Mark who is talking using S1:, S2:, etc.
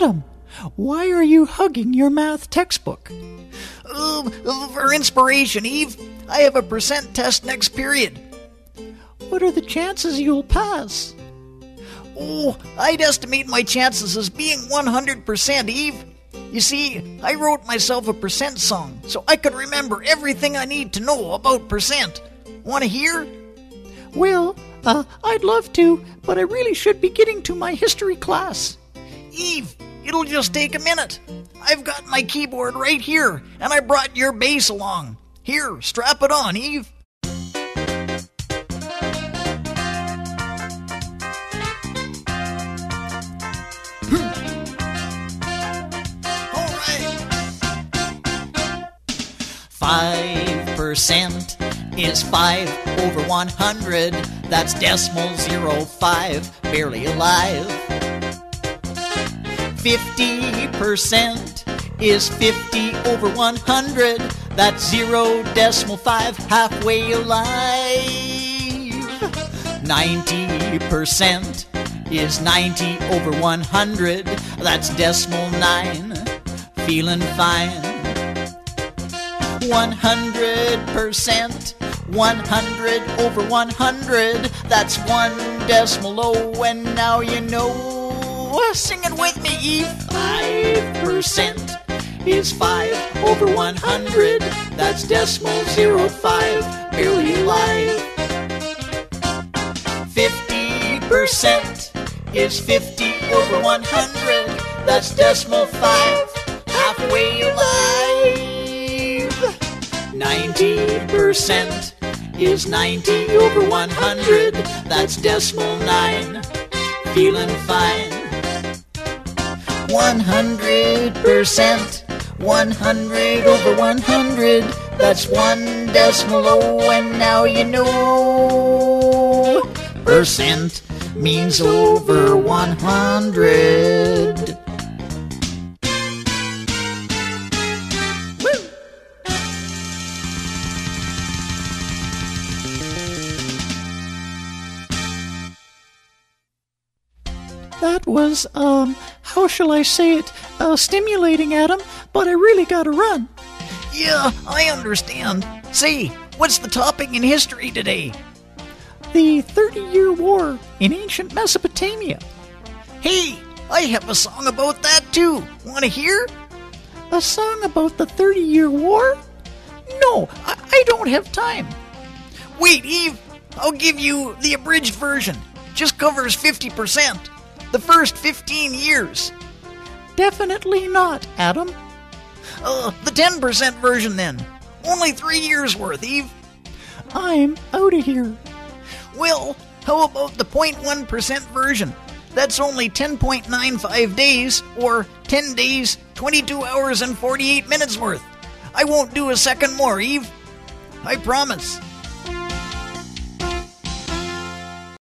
S1: Adam, why are you hugging your math textbook?
S2: Uh, for inspiration, Eve. I have a percent test next period.
S1: What are the chances you'll pass?
S2: Oh, I'd estimate my chances as being 100%, Eve. You see, I wrote myself a percent song so I could remember everything I need to know about percent. Want to hear?
S1: Well, uh, I'd love to, but I really should be getting to my history class.
S2: Eve, it'll just take a minute. I've got my keyboard right here, and I brought your bass along. Here, strap it on, Eve. Five percent is five over one hundred. That's decimal zero five, barely alive. Fifty percent is fifty over one hundred. That's zero decimal five, halfway alive. Ninety percent is ninety over one hundred. That's decimal nine, feeling fine. 100%. 100 over 100. That's one decimal oh, and now you know. It with me, Eve. 5% is 5 over 100. That's decimal zero five, barely alive. 50% is 50 over 100. That's decimal 5, halfway alive. 90% is 90 over 100. That's decimal 9. Feeling fine. 100%. 100 over 100. That's one decimal oh, and now you know. Percent means over 100.
S1: That was, um, how shall I say it, uh, stimulating, Adam, but I really gotta run.
S2: Yeah, I understand. Say, what's the topic in history today?
S1: The Thirty Year War in ancient Mesopotamia.
S2: Hey, I have a song about that too. Want to hear?
S1: A song about the Thirty Year War? No, I, I don't have time.
S2: Wait, Eve, I'll give you the abridged version. Just covers 50%. The first 15 years.
S1: Definitely not, Adam.
S2: Uh, the 10% version then. Only three years worth, Eve.
S1: I'm out of here.
S2: Well, how about the 0.1% version? That's only 10.95 days, or 10 days, 22 hours, and 48 minutes worth. I won't do a second more, Eve. I promise.